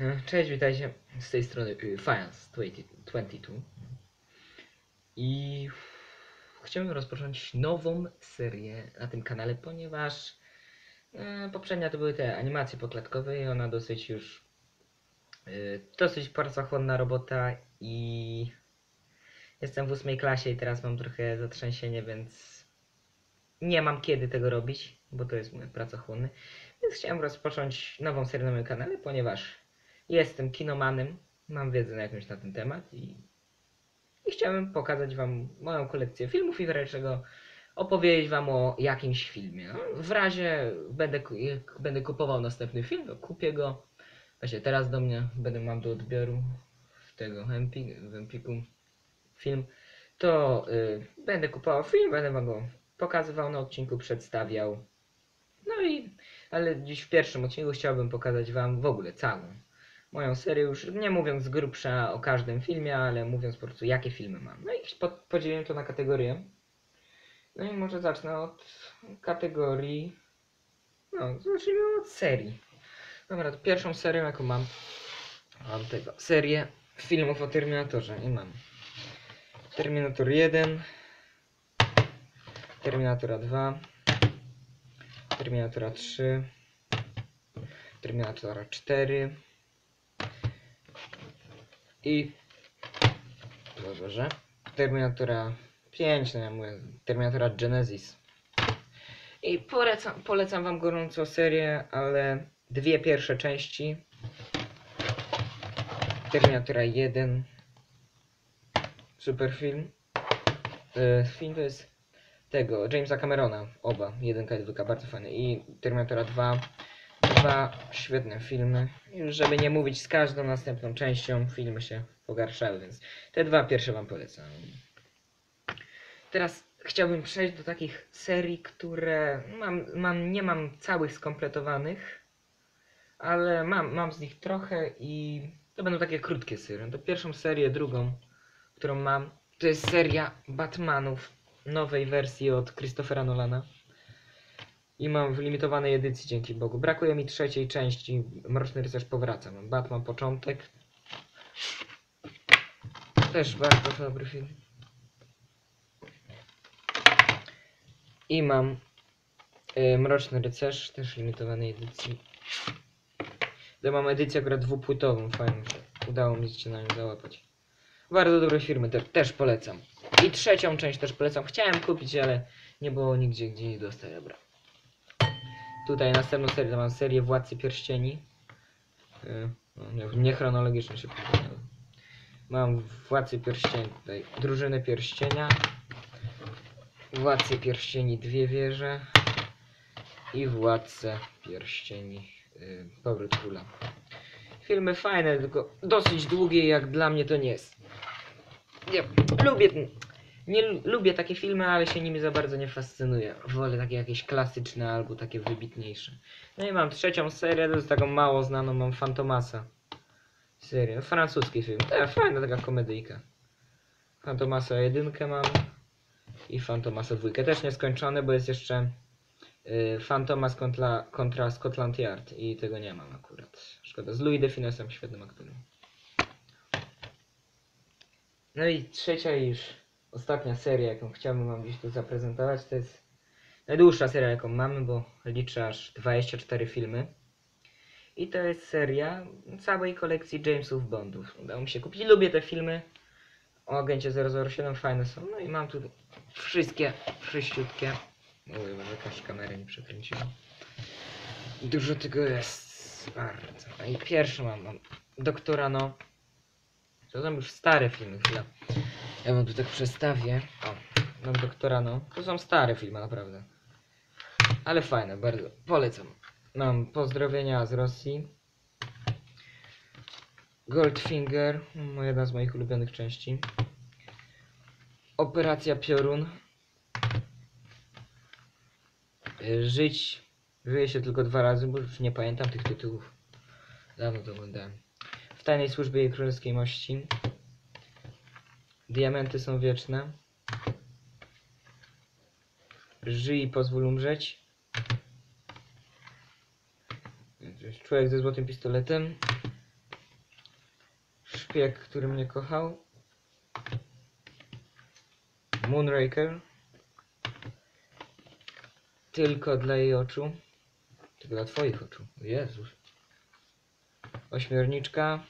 E, Cześć, witajcie. Z tej strony y, Fiance 22. I chciałbym rozpocząć nową serię na tym kanale, ponieważ e, poprzednia to były te animacje poklatkowe i ona dosyć już y, dosyć pracochłonna robota i jestem w ósmej klasie i teraz mam trochę zatrzęsienie, więc nie mam kiedy tego robić, bo to jest mój pracochłonny. Więc chciałem rozpocząć nową serię na moim kanale, ponieważ jestem kinomanem, mam wiedzę na jakąś na ten temat i, i chciałem pokazać wam moją kolekcję filmów i wreszcie opowiedzieć wam o jakimś filmie. No, w razie będę, jak będę kupował następny film, to kupię go. Właśnie teraz do mnie będę mam do odbioru w tego Empi, w Empiku film, to y, będę kupował film, będę wam go pokazywał na odcinku, przedstawiał. No i, ale dziś w pierwszym odcinku chciałbym pokazać wam w ogóle całą moją serię, już nie mówiąc z grubsza o każdym filmie, ale mówiąc po prostu jakie filmy mam. No i po, podzieliłem to na kategorie. No i może zacznę od kategorii, no zacznijmy od serii. Dobra, to pierwszą serię jaką mam, mam tego, serię filmów o Terminatorze i mam Terminator 1, Terminatora 2, Terminatora 3, Terminatora 4 i Boże, Terminatora 5, no ja mówię, Terminatora Genesis. I polecam, polecam wam gorąco serię, ale dwie pierwsze części. Terminatora 1. Super film. E, Film to jest tego, Jamesa Camerona, oba, jedynka i dwójka, bardzo fajne. I Terminatora 2, dwa świetne filmy. Żeby nie mówić z każdą następną częścią, filmy się pogarszały, więc te dwa pierwsze wam polecam. Teraz chciałbym przejść do takich serii, które mam, mam, nie mam całych skompletowanych, ale mam, mam z nich trochę i to będą takie krótkie serie. To pierwszą serię, drugą, którą mam, to jest seria Batmanów nowej wersji od Christophera Nolana. I mam w limitowanej edycji, dzięki Bogu. Brakuje mi trzeciej części. Mroczny rycerz powraca. Mam Batman początek. Też bardzo dobry film. I mam y, Mroczny rycerz, też limitowanej edycji. To mam edycję akurat dwupłytową, fajną się udało mi się na nią załapać. Bardzo dobre firmy, te, też polecam. I trzecią część też polecam. Chciałem kupić, ale nie było nigdzie, gdzie nie dostać. Dobra. Tutaj następną serię to mam serię Władcy Pierścieni. Yy, no, nie, nie chronologicznie się powiem. Mam Władcy Pierścieni, tutaj Drużyny Pierścienia. Władcy Pierścieni Dwie Wieże. I Władcę Pierścieni yy, Powrót Króla. Filmy fajne, tylko dosyć długie jak dla mnie to nie jest. Nie, lubię, nie lu- lubię takie filmy, ale się nimi za bardzo nie fascynuję. Wolę takie jakieś klasyczne albo takie wybitniejsze. No i mam trzecią serię, to jest taką mało znaną, mam Fantomasa. Serię, francuski film. E, fajna taka komedyjka. Fantomasa jedynkę mam i Fantomasa dwójkę. Też nieskończone, bo jest jeszcze y, Fantomas kontra, kontra Scotland Yard i tego nie mam akurat. Szkoda. Z Louis de Finesem, świetnym aktorem. No i trzecia już ostatnia seria, jaką chciałbym wam gdzieś tu zaprezentować, to jest najdłuższa seria, jaką mamy, bo liczę aż 24 filmy. I to jest seria całej kolekcji Jamesów Bondów. Udało mi się kupić. Lubię te filmy. O agencie 007 fajne są. No i mam tu wszystkie, wszyściutkie. Oj, może jakaś kamera nie przekręciła. Dużo tego jest. Bardzo. No i pierwszy mam, mam Doktora No. To są już stare filmy, chwila. Ja wam tu tak przestawię. O, mam Doktora No. To są stare filmy, naprawdę. Ale fajne, bardzo. Polecam. Mam pozdrowienia z Rosji. Goldfinger, jedna z moich ulubionych części. Operacja Piorun. Y, Żyć. Żyje się tylko dwa razy, bo już nie pamiętam tych tytułów. Dawno to oglądałem. W tajnej służbie jej królewskiej mości. Diamenty są wieczne. Żyj i pozwól umrzeć. Człowiek ze złotym pistoletem. Szpieg, który mnie kochał. Moonraker. Tylko dla jej oczu. Tylko dla twoich oczu. Jezus. Ośmiorniczka.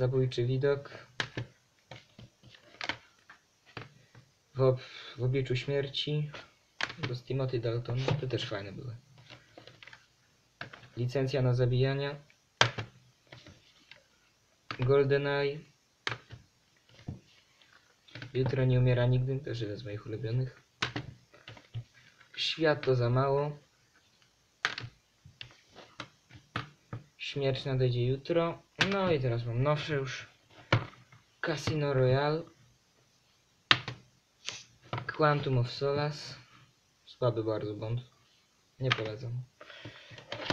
Zabójczy widok. W, w obliczu śmierci. To z Timothy Dalton. To też fajne były. Licencja na zabijania. GoldenEye. Jutro nie umiera nigdy, też jeden z moich ulubionych. Świat to za mało. Śmierć nadejdzie jutro. No i teraz mam nowsze już. Casino Royale. Quantum of Solace. Słaby bardzo Bond. Nie polecam.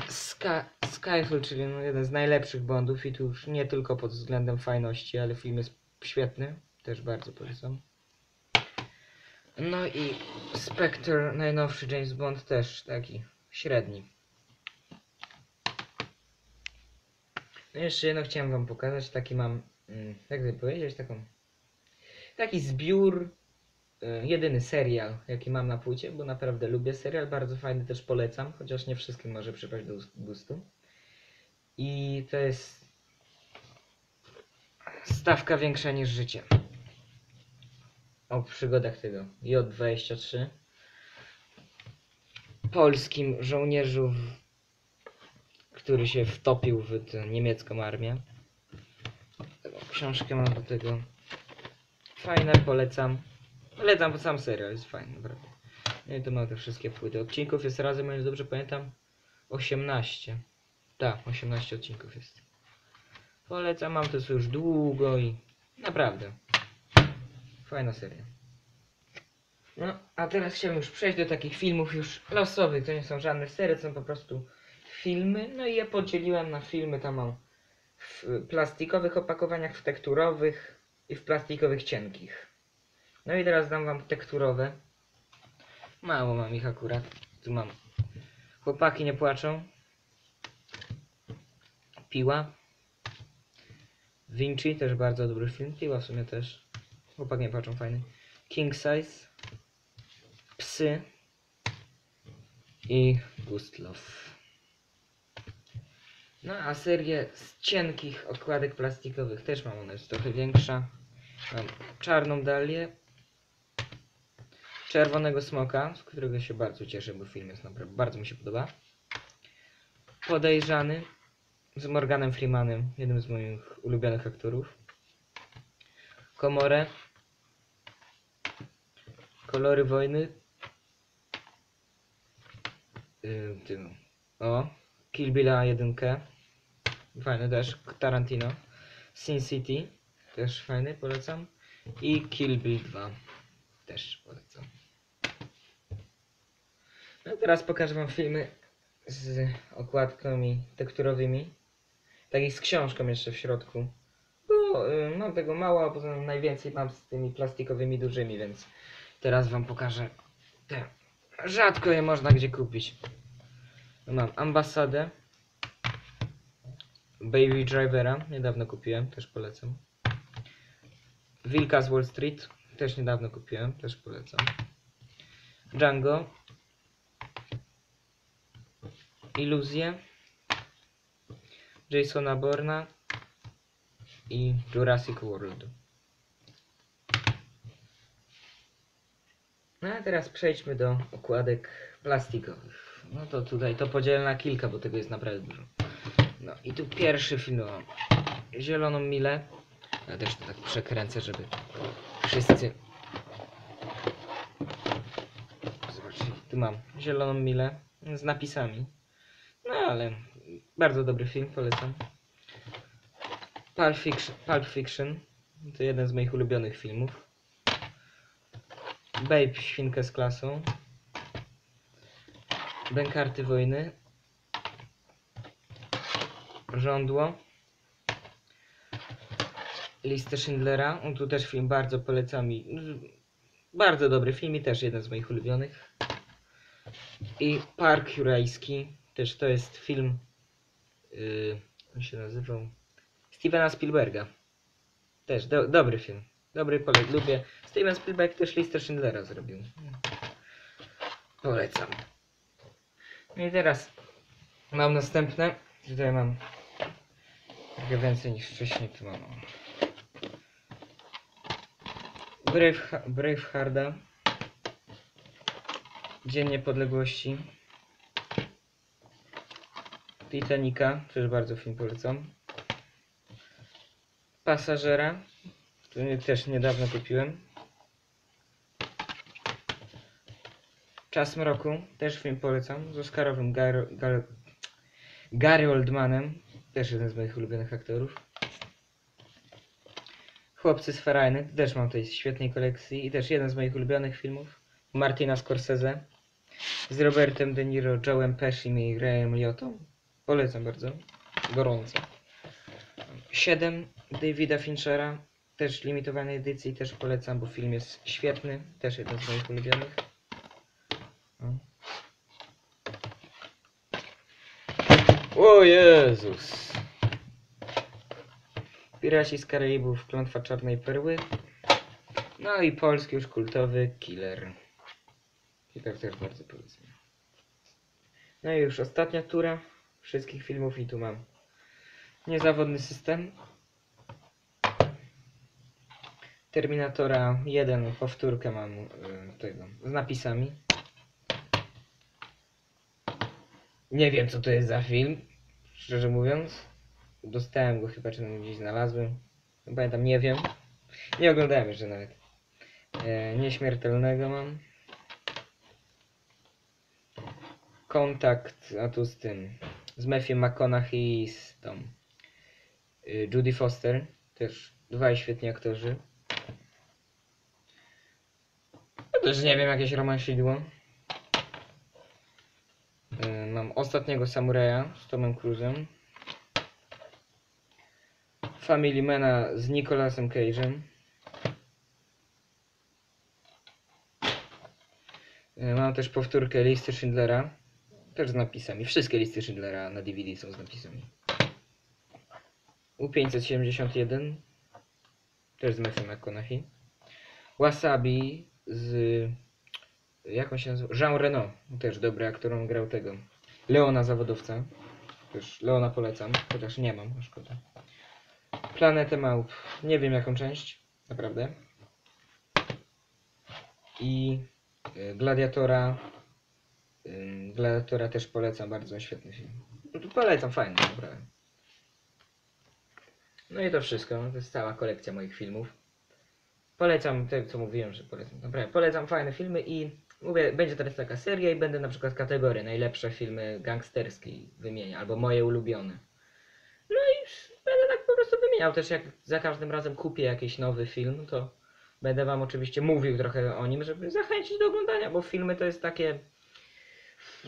Sky, Skyfall, czyli no jeden z najlepszych Bondów i tu już nie tylko pod względem fajności, ale film jest świetny. Też bardzo polecam. No i Spectre, najnowszy James Bond też taki średni. No jeszcze jedno chciałem wam pokazać, taki mam, mm, jak by powiedzieć, taką, taki zbiór, y, jedyny serial, jaki mam na płycie, bo naprawdę lubię serial, bardzo fajny też polecam, chociaż nie wszystkim może przypaść do ust- gustu. I to jest stawka większa niż życie. O przygodach tego J-23 polskim żołnierzu, w- który się wtopił w tę niemiecką armię. Książkę mam do tego. Fajne, polecam. Polecam, bo sam serial jest fajny, naprawdę. No i to mam te wszystkie płyty. Odcinków jest razem, ile dobrze pamiętam, 18. Tak, 18 odcinków jest. Polecam, mam to już długo i naprawdę. Fajna seria. No, a teraz chciałbym już przejść do takich filmów już losowych. To nie są żadne serie, są po prostu filmy. No i je podzieliłem na filmy, tam mam w plastikowych opakowaniach, w tekturowych i w plastikowych cienkich. No i teraz dam wam tekturowe. Mało mam ich akurat. Tu mam. Chłopaki nie płaczą. Piła. Vinci, też bardzo dobry film. Piła w sumie też. Chłopaki nie płaczą, fajny. King Size. Psy. I Gustloff. No a serię z cienkich okładek plastikowych też mam, ona jest trochę większa. Mam czarną dalię. Czerwonego smoka, z którego się bardzo cieszę, bo film jest naprawdę, bardzo mi się podoba. Podejrzany z Morganem Freemanem, jednym z moich ulubionych aktorów. Komorę. Kolory wojny. Yy. O. Kill Billa 1. Fajny też. Tarantino. Sin City. Też fajny, polecam. I Kill Bill 2. Też polecam. No teraz pokażę wam filmy z okładkami tekturowymi. Takich z książką jeszcze w środku. Bo y, mam tego mało, a poza tym najwięcej mam z tymi plastikowymi dużymi, więc teraz wam pokażę te. Rzadko je można gdzie kupić. Mam ambasadę. Baby Drivera, niedawno kupiłem, też polecam. Wilka z Wall Street, też niedawno kupiłem, też polecam. Django. Iluzje. Jasona Borna i Jurassic World. No a teraz przejdźmy do okładek plastikowych. No to tutaj to podzielę na kilka, bo tego jest naprawdę dużo. No i tu pierwszy film mam Zieloną Milę. Ja też to tak przekręcę, żeby wszyscy... Zobaczcie, tu mam Zieloną Milę z napisami. No ale bardzo dobry film, polecam. Pulp Fiction, Pulp Fiction to jeden z moich ulubionych filmów. Babe, świnkę z klasą. Bękarty wojny. Żądło. Listę Schindlera. Tu też film bardzo polecam i bardzo dobry film i też jeden z moich ulubionych. I Park Jurajski. Też to jest film yy, on się nazywał? Stevena Spielberga. Też do, dobry film. Dobry polecam. Lubię. Steven Spielberg też listę Schindlera zrobił. Polecam. No i teraz mam następne. Tutaj mam trochę więcej niż wcześniej. Tu mam. Brave, Bravehearta. Dzień Niepodległości. Titanica, też bardzo film polecam. Pasażera, który też niedawno kupiłem. Czas mroku, też film polecam, z Oscarowym Gary, Gary Oldmanem, też jeden z moich ulubionych aktorów. Chłopcy z Ferajny, też mam tej świetnej kolekcji i też jeden z moich ulubionych filmów. Martina Scorsese z Robertem De Niro, Joe'em Pesci i Rayem Liotą. Polecam bardzo. Gorąco. 7 Davida Finchera. Też limitowanej edycji. Też polecam, bo film jest świetny. Też jeden z moich ulubionych. O Jezus! Piraci z Karaibów, Klątwa Czarnej Perły. No i polski już kultowy Killer. Killer też bardzo polecam. No i już ostatnia tura wszystkich filmów i tu mam niezawodny system. Terminatora 1 powtórkę mam y, tego z napisami. Nie wiem co to jest za film, szczerze mówiąc. Dostałem go chyba, czy gdzieś znalazłem. Nie Pamiętam, nie wiem. Nie oglądałem jeszcze nawet. E, nieśmiertelnego mam. Kontakt, a tu z tym. Z Matthew McConaughey i z tą. y, Judy Foster. Też dwaj świetni aktorzy. Ja też nie wiem, jakieś romansidło. Y, Mam ostatniego samuraja z Tomem Cruise'em. Family Mana z Nicolasem Cage'em. Y, Mam też powtórkę listy Schindlera. Też z napisami. Wszystkie listy Schindlera na DVD są z napisami. U571 też z Matthew McConaughey. Wasabi z jak on się nazywa? Jean Reno, też dobry aktor, grał tego. Leona zawodowca. Też Leona polecam, chociaż nie mam, szkoda. Planetę Małp. Nie wiem jaką część, naprawdę. I y, Gladiatora. y, Gladiatora też polecam, bardzo świetny film. No to polecam, fajny, naprawdę. No i to wszystko, to jest cała kolekcja moich filmów. Polecam te, co mówiłem, że polecam. Naprawdę, polecam fajne filmy i mówię, będzie teraz taka seria i będę na przykład kategorię najlepsze filmy gangsterskie wymieniał, albo moje ulubione. No i będę tak prostu wymieniał też jak za każdym razem kupię jakiś nowy film, to będę wam oczywiście mówił trochę o nim, żeby zachęcić do oglądania, bo filmy to jest takie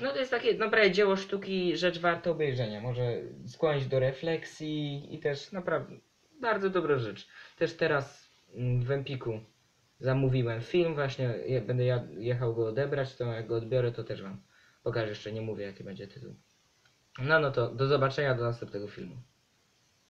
no to jest takie naprawdę dzieło sztuki, rzecz warta obejrzenia. Może skłonić do refleksji i też naprawdę bardzo dobra rzecz. Też teraz mm, w Empiku zamówiłem film, właśnie będę jechał go odebrać, to jak go odbiorę, to też wam pokażę, jeszcze nie mówię jaki będzie tytuł. No no to do zobaczenia do następnego filmu.